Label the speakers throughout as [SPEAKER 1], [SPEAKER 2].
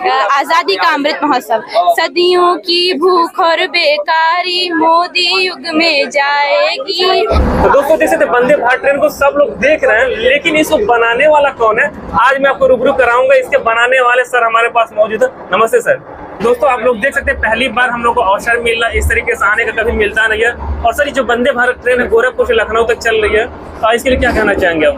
[SPEAKER 1] आज़ादी का अमृत महोत्सव। सदियों की भूख और बेकारी मोदी युग में जाएगी।
[SPEAKER 2] तो दोस्तों हैं, वंदे भारत ट्रेन को सब लोग देख रहे हैं लेकिन इसको बनाने वाला कौन है? आज मैं आपको रूबरू कराऊँगा इसके बनाने वाले सर हमारे पास मौजूद है। नमस्ते सर। दोस्तों आप लोग देख सकते हैं पहली बार हम लोग को अवसर मिल रहा इस तरीके से आने का कभी मिलता नहीं है। और सर ये जो वंदे भारत ट्रेन है गोरखपुर से लखनऊ तक चल रही है। तो इसके लिए क्या कहना चाहेंगे आप?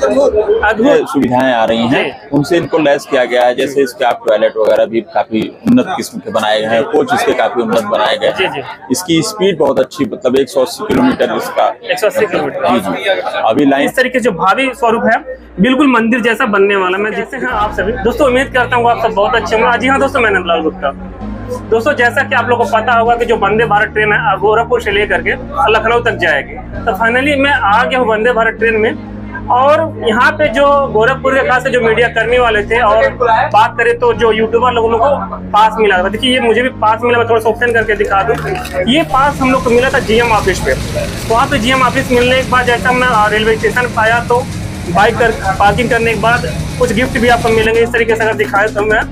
[SPEAKER 2] अद्भुत।
[SPEAKER 3] सुविधाएँ आ रही हैं। उनसे इनको लैस किया गया है। जैसे इसके आप टॉयलेट वगैरह भी काफ़ी उन्नत किस्म के बनाए गए हैं। कोच इसके काफ़ी उन्नत बनाए गए हैं। इसकी स्पीड बहुत अच्छी मतलब 180 किलोमीटर इसका।
[SPEAKER 2] 180 किलोमीटर।
[SPEAKER 3] जी जी। अभी लाइन
[SPEAKER 2] इस तरीके जो भावी स्वरूप है बिल्कुल मंदिर जैसा बनने वाला। मैं देखते हैं आप सभी? दोस्तों उम्मीद करता हूँ आप सब बहुत अच्छे होंगे। जी हाँ दोस्तों मैं नंदलाल गुप्ता। दोस्तों, जैसा कि आप लोगों को पता होगा कि जो वंदे भारत ट्रेन है गोरखपुर से लेकर के लखनऊ तक जाएगी। तो फाइनली मैं आ गया हूँ वंदे भारत ट्रेन में। और यहाँ पे जो गोरखपुर के खास जो मीडिया कर्मी वाले थे और बात करें तो जो यूट्यूबर लोगों को पास मिला था। देखिए, ये मुझे भी पास मिला, मैं थोड़ा सा ओपन करके दिखा दूँ। ये पास हम लोग को मिला था जीएम ऑफ़िस पे। वहाँ पे जीएम ऑफ़िस मिलने के बाद जैसा मैं रेलवे स्टेशन पे आया तो बाइक कर पार्किंग करने के बाद कुछ गिफ्ट भी आपको मिलेंगे। इस तरीके से अगर दिखाए तो मैं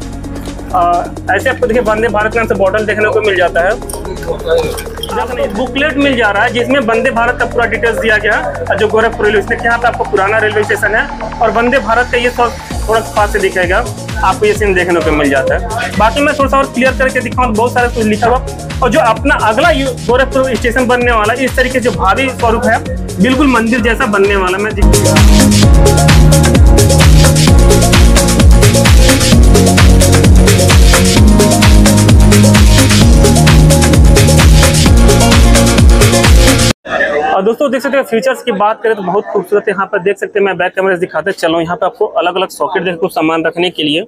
[SPEAKER 2] ऐसे आपको देखिए वंदे भारत नाम से बॉटल देखने को मिल जाता है। बुकलेट मिल जा रहा है, जिसमें वंदे भारत का पूरा डिटेल्स दिया गया है जो गोरखपुर रेलवे स्टेशन यहाँ पे आपको पुराना रेलवे स्टेशन है, और वंदे भारत का ये थोड़ा पास से दिखेगा, आपको ये सीन देखने को मिल जाता है। बाकी मैं थोड़ा सा और क्लियर करके दिखाऊँ, बहुत सारा कुछ लिखा हुआ, और जो अपना अगला गोरखपुर स्टेशन बनने वाला इस तरीके जो भावी स्वरूप है, बिल्कुल मंदिर जैसा बनने वाला मैं और दोस्तों देख सकते हैं फीचर्स की बात करें तो बहुत खूबसूरत है यहाँ पर देख सकते हैं मैं बैक कैमरे से दिखाते चलो। यहाँ पे आपको अलग अलग सॉकेट देख कुछ सामान रखने के लिए।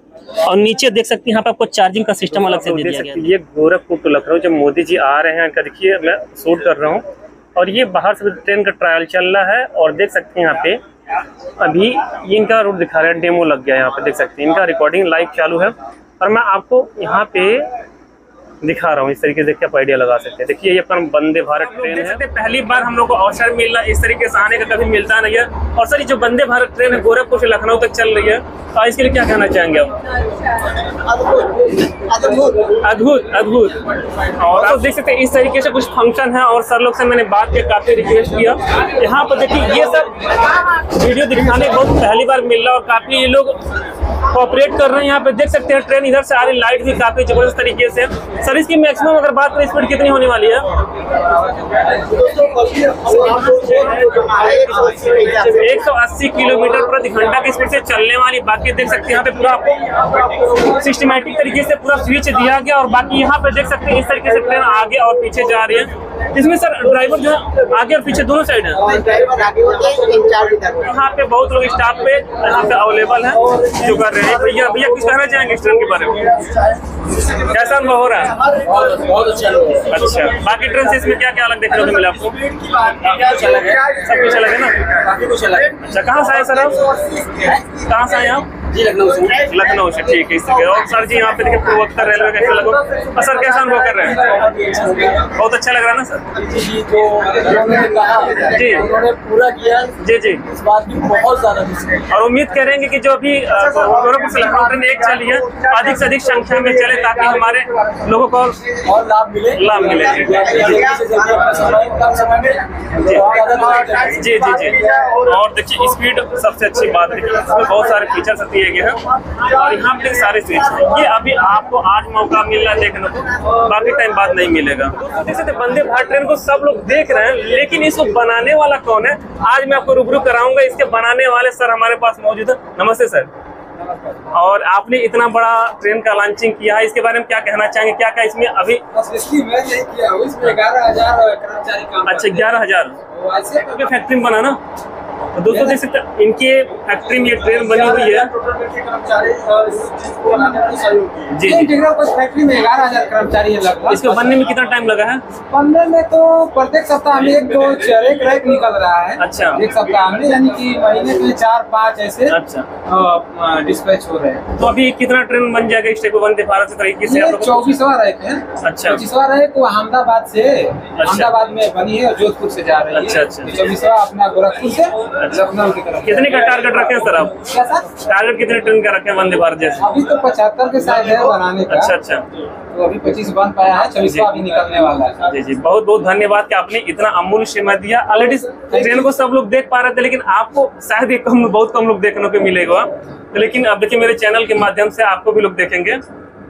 [SPEAKER 2] और नीचे देख सकते हैं यहाँ पे आपको चार्जिंग का सिस्टम अलग से दे दिया गया है। ये गोरखपुर टू लखनऊ जब मोदी जी आ रहे हैं देखिए मैं शूट कर रहा हूँ। और ये बाहर से ट्रेन का ट्रायल चल रहा है और देख सकते हैं यहाँ पे अभी ये इनका रूट दिखा रहा है डेमो लग गया है यहाँ पे देख सकते हैं। इनका रिकॉर्डिंग लाइव चालू है। और मैं आपको यहाँ पे दिखा रहा हूँ इस तरीके से क्या आइडिया लगा सकते हैं। देखिए ये अपना वंदे भारत ट्रेन है। पहली बार हम लोग को अवसर मिल रहा है इस तरीके से आने का कभी मिलता नहीं है। और सर ये जो वंदे भारत ट्रेन है गोरखपुर से लखनऊ तक चल रही है तो इसके लिए क्या कहना चाहेंगे आप? अद्भुत अद्भुत। और आप देख सकते हैं इस तरीके से कुछ फ़ंक्शन है और सर लोग से मैंने बात किया काफ़ी रिक्वेस्ट किया। यहाँ पर देखिए ये सब वीडियो दिखाने बहुत पहली बार मिल रहा और काफ़ी ये लोग कोऑपरेट कर रहे हैं। यहाँ पे देख सकते हैं ट्रेन इधर से आ रही लाइट भी काफ़ी ज़बरदस्त तरीके से। सर इसकी मैक्सिमम अगर बात करें स्पीड कितनी होने वाली है? एक सौ अस्सी किलोमीटर प्रति घंटा की स्पीड से चलने वाली बाकी देख सकते हैं, यहाँ पे पूरा आपको सिस्टमेटिक तरीके से पूरा स्विच दिया गया और बाकी यहाँ पे देख सकते हैं, इस तरीके से ट्रेन आगे और पीछे जा रही है। इसमें सर ड्राइवर जो है आगे और पीछे दोनों साइड है। यहाँ पे बहुत लोग स्टाफ पे यहाँ पे अवेलेबल है जो कर रहे हैं। भैया भैया कुछ कहना चाहेंगे इस ट्रेन के बारे में? कैसा अनुभव हो रहा है?
[SPEAKER 4] बहुत अच्छा
[SPEAKER 2] अच्छा। बाकी ट्रेन से इसमें क्या क्या अलग देखने को मिला आपको? सब कुछ अलग है ना? अच्छा कहाँ से आए सर आप? कहाँ से आए आप?
[SPEAKER 4] जी लखनऊ से।
[SPEAKER 2] लखनऊ से ठीक है इस जगह और सर जी यहाँ पे देखिए पूर्वोत्तर रेलवे कैसे लगो। और सर कैसा अनुभव कर रहे हैं? बहुत अच्छा लग रहा है ना सर?
[SPEAKER 4] जी तो उन्होंने कहा
[SPEAKER 2] जी।
[SPEAKER 4] उन्होंने पूरा किया।
[SPEAKER 2] जी जी।
[SPEAKER 4] इस बात की बहुत ज़्यादा है।
[SPEAKER 2] और उम्मीद करेंगे कि जो अभी गोरखपुर से लखनऊ ट्रेन एक चली है अधिक से अधिक संख्या में चले ताकि हमारे लोगों को
[SPEAKER 4] और लाभ मिले।
[SPEAKER 2] लाभ मिले, जी। जी। जी और देखिए स्पीड सबसे अच्छी बात है इसमें बहुत सारे फीचर्स दिए गए हैं और यहाँ पे सारे स्विच ये अभी आपको आज मौका मिल रहा है देखने को बाकी टाइम बाद नहीं मिलेगा। देख सकते वंदे भारत ट्रेन को सब लोग देख रहे हैं लेकिन इसको बनाने वाला कौन है? आज मैं आपको रूबरू कराऊँगा इसके बनाने वाले सर हमारे पास मौजूद है। नमस्ते सर। और आपने इतना बड़ा ट्रेन का लॉन्चिंग किया है इसके बारे में क्या कहना चाहेंगे? क्या क्या इसमें अभी
[SPEAKER 4] इसकी मैं नहीं किया इसमें ग्यारह हज़ार कर्मचारी
[SPEAKER 2] अच्छा ग्यारह हज़ार। फैक्ट्री में बना ना? तो दोस्तों देख सकते हैं इनके फैक्ट्री में ये ट्रेन बनी हुई है।
[SPEAKER 4] कर्मचारी
[SPEAKER 2] जी, जी।
[SPEAKER 4] फैक्ट्री में ग्यारह हज़ार कर्मचारी है लगभग
[SPEAKER 2] इसके बनने में कितना टाइम लगा है?
[SPEAKER 4] बनने में तो प्रत्येक सप्ताह में एक दो चार एक रैक निकल रहा है।
[SPEAKER 2] अच्छा।
[SPEAKER 4] एक सप्ताह में यानी कि महीने में चार पाँच ऐसे
[SPEAKER 2] अच्छा।
[SPEAKER 4] डिस्पैच हो रहे हैं।
[SPEAKER 2] तो अभी कितना ट्रेन बन जाएगा इस टाइप वंदे भारत तरीके से
[SPEAKER 4] चौबीसवा रैक है।
[SPEAKER 2] अच्छा।
[SPEAKER 4] पच्चीसवा रैक वो अहमदाबाद से अहमदाबाद में बनी है और जोधपुर से जा रही है।
[SPEAKER 2] अच्छा, अच्छा।
[SPEAKER 4] चौबीसवा अपना गोरखपुर से। तरफ़।
[SPEAKER 2] कितने का टारगेट रखे हैं सर आप? टारगेट कितने ट्रेन का रखे हैं वंदे भारत जैसे?
[SPEAKER 4] अभी तो पचहत्तर के साथ है बनाने का।
[SPEAKER 2] अच्छा अच्छा।
[SPEAKER 4] तो अभी पच्चीस बन पाया है छब्बीसवा अभी निकलने वाला है।
[SPEAKER 2] जी जी। बहुत बहुत धन्यवाद कि आपने इतना अमूल्य समय दिया। ऑलरेडी ट्रेन को सब लोग देख पा रहे थे लेकिन आपको शायद ये कम बहुत कम लोग देखने को मिलेगा। लेकिन अब देखिए मेरे चैनल के माध्यम से आपको भी लोग देखेंगे।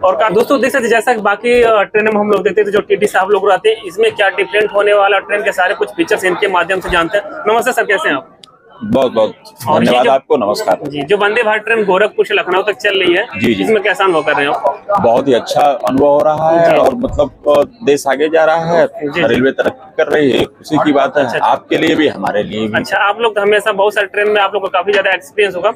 [SPEAKER 2] और का दोस्तों देख सकते जैसा कि बाकी ट्रेन में हम लोग देखते थे जो टीटी साहब लोग रहते हैं इसमें क्या डिफरेंट होने वाला ट्रेन के सारे कुछ फीचर्स इनके माध्यम से जानते हैं। नमस्ते सर कैसे हैं आप?
[SPEAKER 3] बहुत बहुत धन्यवाद आपको नमस्कार।
[SPEAKER 2] जी जो वंदे भारत ट्रेन गोरखपुर से लखनऊ तक चल रही है
[SPEAKER 3] जी, जी।
[SPEAKER 2] इसमें कैसा अनुभव कर रहे हैं?
[SPEAKER 3] बहुत ही अच्छा अनुभव हो रहा है और मतलब देश आगे जा रहा है रेलवे तरक्की कर रही है खुशी की बात है
[SPEAKER 2] अच्छा।
[SPEAKER 3] आपके लिए भी हमारे लिए भी।
[SPEAKER 2] अच्छा आप लोग हमेशा बहुत सारे ट्रेन में आप लोग को काफ़ी ज़्यादा एक्सपीरियंस होगा।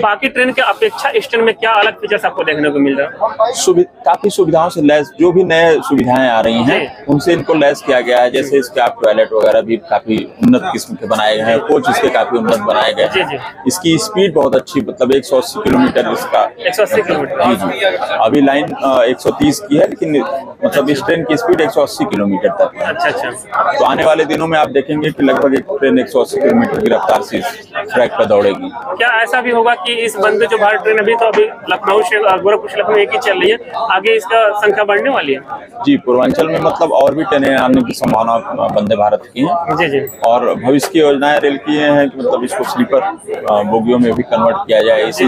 [SPEAKER 2] बाकी ट्रेन के अपेक्षा इस ट्रेन में क्या अलग फीचर्स आपको देखने को मिल रहा है?
[SPEAKER 3] काफ़ी सुविधाओं से लैस जो भी नए सुविधाएँ आ रही है उनसे इनको लैस किया गया है। जैसे इसके आप टॉयलेट वगैरह भी काफ़ी उन्नत किस्म के बनाए गए हैं कोच इसके काफ़ी गए
[SPEAKER 2] जी, जी।
[SPEAKER 3] इसकी स्पीड बहुत अच्छी मतलब 180 किलोमीटर इसका।
[SPEAKER 2] 180 किलोमीटर
[SPEAKER 3] अभी लाइन 130 की है लेकिन मतलब इस ट्रेन की स्पीड 180 किलोमीटर तक है।
[SPEAKER 2] अच्छा अच्छा।
[SPEAKER 3] तो आने वाले दिनों में आप देखेंगे कि लगभग एक ट्रेन 180 किलोमीटर की रफ्तार से ट्रैक पर दौड़ेगी।
[SPEAKER 2] क्या ऐसा भी होगा कि इस बंदे जो भारत ट्रेन अभी तो अभी लखनऊ से गोरखपुर से लखनऊ एक ही चल रही है आगे इसका संख्या बढ़ने वाली है?
[SPEAKER 3] जी पूर्वांचल में मतलब और भी ट्रेनें आने की संभावना वंदे भारत की है।
[SPEAKER 2] जी जी।
[SPEAKER 3] और भविष्य की योजनाएँ रेल की ये हैं कि मतलब इसको स्लीपर बोगियों में भी कन्वर्ट किया जाए एसी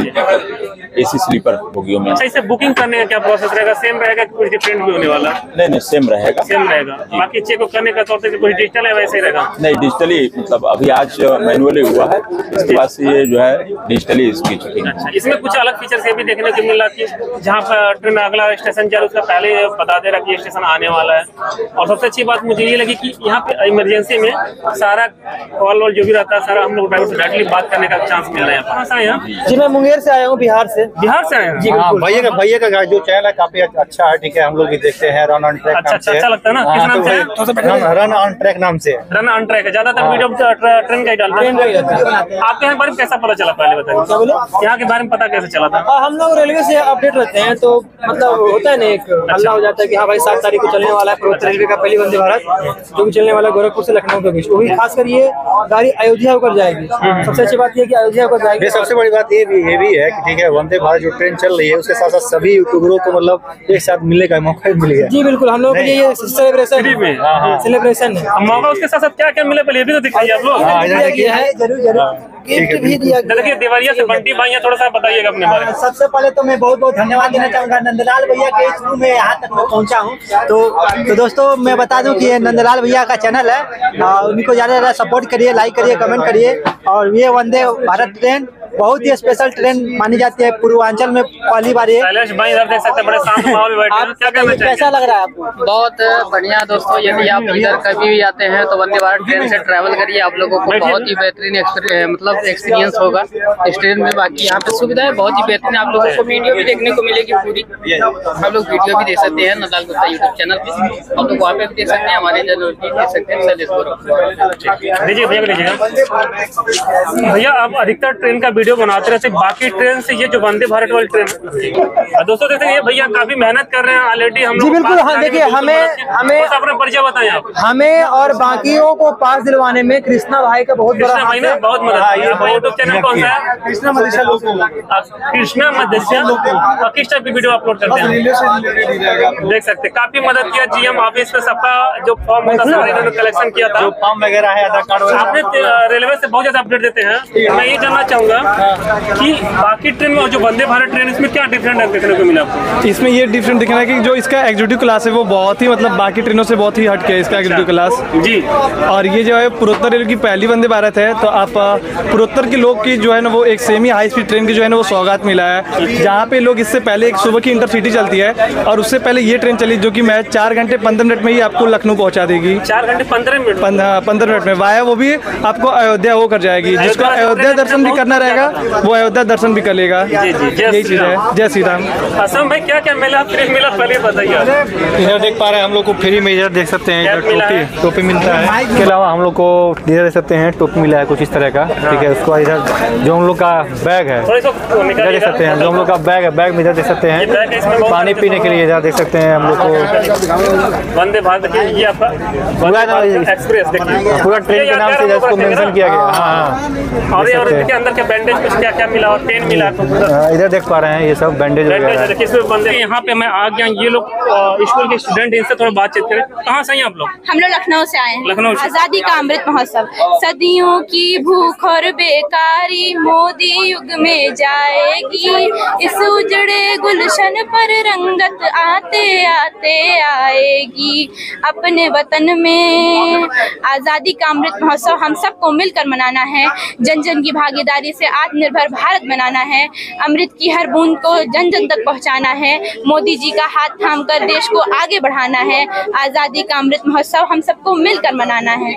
[SPEAKER 3] एसी स्लीपर बोगियों में।
[SPEAKER 2] अच्छा इसे बुकिंग करने का क्या प्रोसेस रहेगा? सेम रहेगा कि कुछ डिफरेंट भी होने वाला?
[SPEAKER 3] नहीं नहीं सेम रहेगा।
[SPEAKER 2] सेम रहेगा। बाकी चेक करने का तौर तरीका कुछ डिजिटल है वैसे ही रहेगा?
[SPEAKER 3] नहीं डिजिटली मतलब अभी आज मैनुअली हुआ है इसके बाद से ये जो है डिजिटली इसकी चेकिंग
[SPEAKER 2] अच्छा इसमें कुछ अलग फीचर्स ये भी देखने को मिल रहा कि जहाँ पर ट्रेन अगला स्टेशन जा रहा है उसका पहले बता दे रहा कि स्टेशन आने वाला है। और सबसे अच्छी बात मुझे ये लगी कि यहाँ पे इमरजेंसी में सारा कॉल वॉल जो भी रहता है सारा हम लोग ड्राइवर से डायरेक्टली बात करने का चांस मिल रहा है कहाँ से आए हैं
[SPEAKER 5] जी मैं मुंगेर से आया हूँ बिहार से।
[SPEAKER 2] बिहार से आए हैं?
[SPEAKER 5] जी
[SPEAKER 6] हाँ भैया का भैया का जो चैनल है काफ़ी अच्छा है ठीक है हम लोग भी देखते हैं रन ऑन ट्रैक
[SPEAKER 2] अच्छा अच्छा अच्छा लगता है ना? किस
[SPEAKER 6] हाँ,
[SPEAKER 2] नाम
[SPEAKER 6] तो
[SPEAKER 2] से?
[SPEAKER 6] रन- ऑन ट्रैक नाम से।
[SPEAKER 2] रन ऑन ट्रैक है ज़्यादातर वीडियो ट्रेन का ही डालता
[SPEAKER 5] ट्रेन का ही रहता
[SPEAKER 2] है। आपके यहाँ के बारे में कैसा पता चला पहले बताइए।
[SPEAKER 5] क्या बोले?
[SPEAKER 2] यहाँ के बारे में पता कैसे चला था?
[SPEAKER 5] हाँ, हम लोग रेलवे से अपडेट रहते हैं तो मतलब होता है ना एक हल्ला हो जाता है कि हाँ भाई सात तारीख को चलने वाला है पूर्वोत्तर रेलवे का पहली वंदे भारत जो कि चलने वाला है गोरखपुर से लखनऊ के बीच। वही खासकर ये गाड़ी अयोध्या होकर जाएगी। सबसे अच्छी बात ये की अयोध्या होकर जाएगी।
[SPEAKER 6] सबसे बड़ी बात ये भी ये भी है कि ठीक है वंदे भारत जो ट्रेन चल रही है उसके साथ साथ सभी यूट्यूबरों को मतलब एक साथ मिलने का मौका भी मिल गया।
[SPEAKER 5] जी बिल्कुल हम लोग के लिए ये सेलिब्रेशन
[SPEAKER 2] फ्री में?
[SPEAKER 6] हाँ, हाँ।
[SPEAKER 5] सेलिब्रेशन है।
[SPEAKER 2] मौका उसके साथ साथ क्या क्या मिले पहले ये भी तो दिखाइए आप लोग।
[SPEAKER 5] ज़रूर ज़रूर। गिफ्ट भी दिया
[SPEAKER 2] देखिए देवरिया से बंटी भाई थोड़ा सा बताइएगा अपने बारे में।
[SPEAKER 7] सबसे पहले तो मैं बहुत बहुत धन्यवाद देना चाहूँगा नंदलाल भैया के थ्रू में यहाँ तक मैं पहुँचा हूँ। तो तो दोस्तों मैं बता दूँ कि ये नंदलाल भैया का चैनल है। उनको ज़्यादा ज़्यादा सपोर्ट करिए लाइक करिए कमेंट करिए। और ये वंदे भारत ट्रेन बहुत ही स्पेशल ट्रेन मानी जाती है पूर्वांचल में पहली बार ये।
[SPEAKER 2] भाई इधर देख सकते हैं बड़े शांत माहौल में बैठे हैं। क्या कहना
[SPEAKER 7] कैसा लग रहा है आपको?
[SPEAKER 8] बहुत बढ़िया दोस्तों यदि आप इधर कभी भी आते हैं तो वंदे भारत ट्रेन से ट्रैवल करिए। आप लोगों को बहुत ही बेहतरीन मतलब एक्सपीरियंस होगा। इस ट्रेन में बाकी यहाँ पे सुविधाएँ बहुत ही बेहतरीन आप लोगों को वीडियो भी देखने को मिलेगी पूरी। आप लोग वीडियो भी देख सकते हैं नदाल गुप्ता यूट्यूब चैनल पे। आप लोग वहाँ पे भी देख सकते हैं हमारे चैनल भी देख सकते हैं
[SPEAKER 2] भैया भैया आप अधिकतर ट्रेन का वीडियो बनाते रहते बाकी ट्रेन से ये जो वंदे भारत वाली ट्रेन। है। दोस्तों देखते हैं ये भैया काफ़ी मेहनत कर रहे हैं ऑलरेडी हम
[SPEAKER 5] जी, बिल्कुल, हाँ, देखिए, हमें-। हमें-
[SPEAKER 2] अपना परिचय बताएँ आप।
[SPEAKER 5] हमें और बाकियों को पास दिलवाने में कृष्णा भाई का बहुत बड़ा
[SPEAKER 2] भाई ने बहुत मदद यूट्यूब चैनल कौन सा है?
[SPEAKER 6] कृष्णा मदिशा
[SPEAKER 2] कृष्णा मदस्य और किस टाइप की वीडियो अपलोड करते हैं। देख सकते काफ़ी मदद किया जीएम ऑफ़िस में सबका जो फॉर्म होता था इन्होंने कलेक्शन किया था।
[SPEAKER 6] फॉर्म वगैरह है आधार कार्ड
[SPEAKER 2] आपने रेलवे से बहुत ज़्यादा अपडेट देते हैं। मैं ये जानना चाहूँगा कि बाकी ट्रेन में और जो वंदे भारत ट्रेन इसमें क्या डिफरेंट देखने को मिला आपको?
[SPEAKER 9] इसमें ये डिफरेंट दिख रहा है कि जो इसका एग्जीक्यूटिव क्लास है वो बहुत ही मतलब बाकी ट्रेनों से बहुत ही हट के है इसका एग्जीक्यूटिव क्लास
[SPEAKER 2] जी।
[SPEAKER 9] और ये जो है पूर्वोत्तर रेल की पहली वंदे भारत है तो आप पूर्वोत्तर के लोग की जो है ना वो एक सेमी हाई स्पीड ट्रेन की जो है ना वो सौगात मिला है। जहाँ पे लोग इससे पहले एक सुबह की इंटरसिटी चलती है और उससे पहले ये ट्रेन चली जो कि मैं चार घंटे पंद्रह मिनट में ही आपको लखनऊ पहुँचा देगी।
[SPEAKER 2] चार घंटे पंद्रह मिनट
[SPEAKER 9] पंद्रह मिनट में। वाया वो भी आपको अयोध्या होकर जाएगी जिसको
[SPEAKER 2] अयोध्या
[SPEAKER 9] दर्शन भी करना रहेगा। जाएगा वो अयोध्या दर्शन भी कर लेगा।
[SPEAKER 2] जी, जी, जय
[SPEAKER 9] यही चीज़ है। जय श्री राम
[SPEAKER 2] असम भाई क्या क्या मिला? फ्री मिला पहले बताइए।
[SPEAKER 6] इधर देख पा रहे हैं हम लोग को फ्री में इधर देख सकते हैं इधर
[SPEAKER 2] है।
[SPEAKER 6] टोपी टोपी मिलता है। इसके अलावा हम लोग को इधर देख सकते हैं टोपी मिला है कुछ इस तरह का। ठीक है उसके बाद इधर जो हम लोग का बैग है इधर देख सकते हैं जो हम लोग का बैग है बैग में इधर देख सकते
[SPEAKER 2] है,
[SPEAKER 6] हैं पानी पीने के लिए इधर देख सकते हैं हम लोग को।
[SPEAKER 2] वंदे भारत ये आपका
[SPEAKER 6] पूरा ट्रेन के नाम से इसको मेंशन किया गया। हाँ। हाँ
[SPEAKER 2] और और
[SPEAKER 6] हैं।
[SPEAKER 2] इसके अंदर के बैंडेज कुछ क्या क्या मिला और पेन मिला तो
[SPEAKER 6] हाँ, इधर देख पा रहे हैं ये सब बैंडेज
[SPEAKER 2] बैंडेज इसमें बंदे यहाँ पे मैं आ गया ये लोग स्कूल के स्टूडेंट इनसे थोड़ा बातचीत करें। कहाँ से हैं आप लोग?
[SPEAKER 1] हम लोग लखनऊ से आए
[SPEAKER 2] लखनऊ
[SPEAKER 1] आज़ादी का अमृत महोत्सव। सदियों की भूख और बेकारी मोदी युग में जाएगी। इस उजड़े गुलशन पर रंगत आते आते आएगी। अपने वतन में आज़ादी का अमृत महोत्सव हम सबको मिलकर मनाना है। जन जन की भागीदारी से आत्मनिर्भर भारत बनाना है। अमृत की हर बूंद को जन जन तक पहुंचाना है। मोदी जी का हाथ थाम कर देश को आगे बढ़ाना है। आज़ादी का अमृत महोत्सव हम सबको मिलकर मनाना है।